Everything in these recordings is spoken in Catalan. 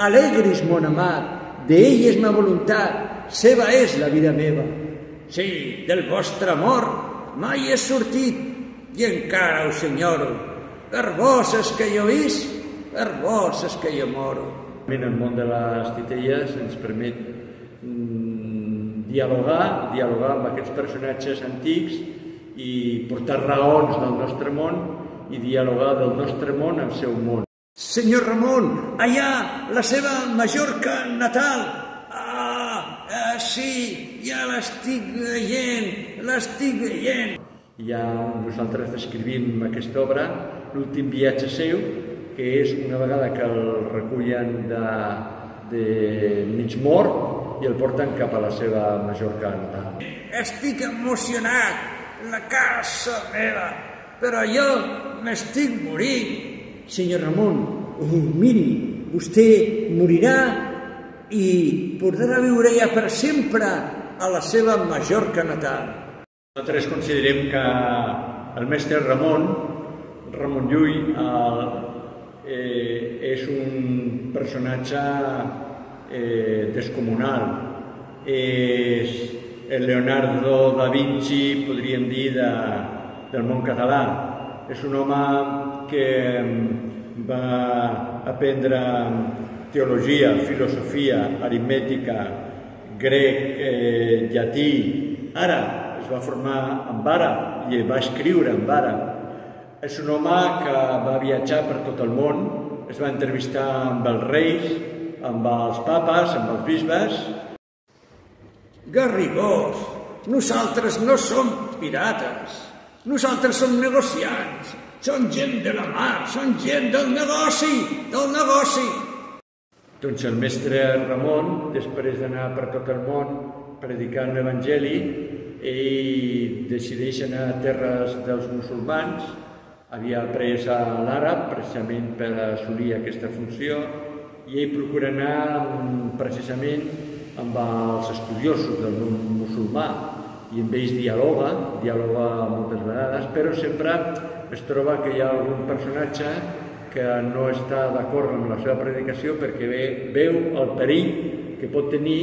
Alegris, mon amat, d'ell és ma voluntat, seva és la vida meva. Sí, del vostre amor mai he sortit i encara ho senyoro. Per vos és que jo vis, per vos és que jo moro. El món de les titelles ens permet mm, dialogar, dialogar amb aquests personatges antics i portar raons del nostre món i dialogar del nostre món amb el seu món. Senyor Ramon, allà, la seva Mallorca natal. Ah, ah sí, ja l'estic veient, l'estic veient. Ja nosaltres descrivim aquesta obra, l'últim viatge seu, que és una vegada que el recullen de, de mig mort i el porten cap a la seva Mallorca natal. Estic emocionat, la casa meva, però jo m'estic morint. Senyor Ramon, oh, miri, vostè morirà i podrà viure ja per sempre a la seva Mallorca natal. Nosaltres considerem que el mestre Ramon, Ramon Llull, el, eh, és un personatge eh, descomunal. És el Leonardo da Vinci, podríem dir, de, del món català. És un home que mm, va aprendre teologia, filosofia, aritmètica, grec, eh, llatí, àrab, es va formar en àrab i va escriure en àrab. És un home que va viatjar per tot el món, es va entrevistar amb els reis, amb els papes, amb els bisbes. Garrigós, nosaltres no som pirates, nosaltres som negociants, som gent de la mar, som gent del negoci, del negoci. Doncs el mestre Ramon, després d'anar per tot el món predicant l'Evangeli, ell decideix anar a terres dels musulmans, havia après a l'àrab precisament per assolir aquesta funció i ell procura anar precisament amb els estudiosos del món musulmà i amb ells dialoga, dialoga moltes vegades, però sempre es troba que hi ha algun personatge que no està d'acord amb la seva predicació perquè ve, veu el perill que pot tenir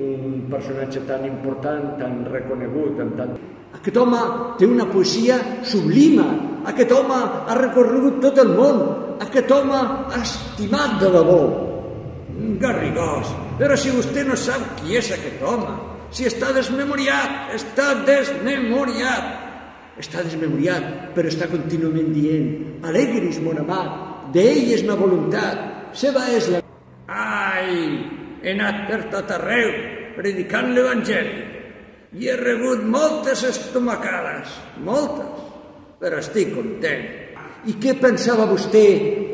un personatge tan important, tan reconegut, amb tant... Aquest home té una poesia sublima, aquest home ha recorregut tot el món, aquest home ha estimat de debò. Garrigós, però si vostè no sap qui és aquest home, si està desmemoriat, està desmemoriat. Està desmemoriat, però està contínuament dient Alegris, mon amat, d'ell és ma voluntat, seva és la... Ai, he anat per tot arreu predicant l'Evangeli i he rebut moltes estomacades, moltes, però estic content. I què pensava vostè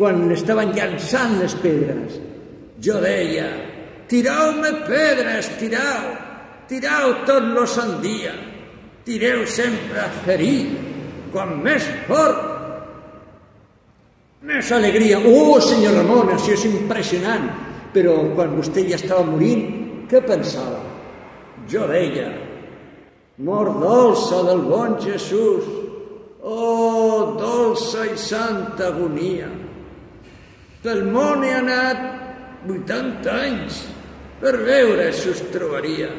quan estaven llançant les pedres? Jo deia, tirau-me pedres, tirau, tirau tot lo sant dia, tireu sempre a ferir, quan més fort, més alegria. Oh, senyor Ramon, això és impressionant. Però quan vostè ja estava morint, què pensava? Jo deia, mort dolça del bon Jesús, oh, dolça i santa agonia. Pel món he anat 80 anys per veure si us trobaria.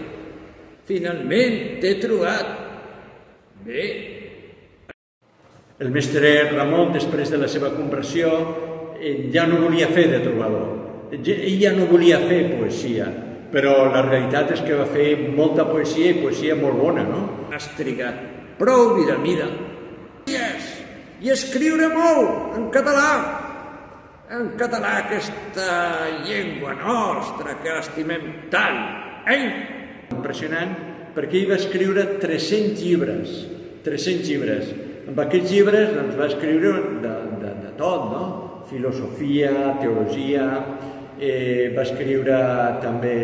Finalment t'he trobat. Bé. El mestre Ramon, després de la seva conversió, eh, ja no volia fer de trobador. Ell ja no volia fer poesia, però la realitat és que va fer molta poesia i poesia molt bona, no? Has trigat prou vida mida. Yes. I escriure molt en català. En català, aquesta llengua nostra que estimem tant. Eh? Impressionant, perquè ell va escriure 300 llibres, 300 llibres. Amb aquests llibres doncs, va escriure de, de, de tot, no? Filosofia, teologia, eh, va escriure també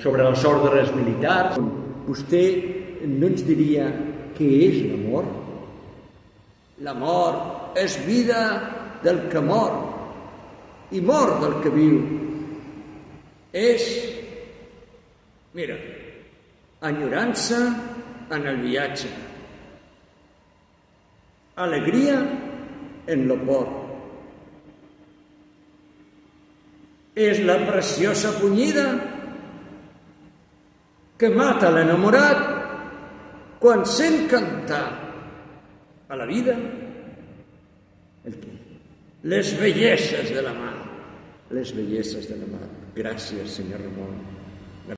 sobre els ordres militars. Vostè no ens diria què és l'amor? L'amor és vida del que mor i mort del que viu. És, mira, enyorança en el viatge, alegria en lo port, és la preciosa punyida que mata l'enamorat quan sent cantar a la vida el què? Les belleses de la mà. Les belleses de la mà. Gràcies, senyor Ramon.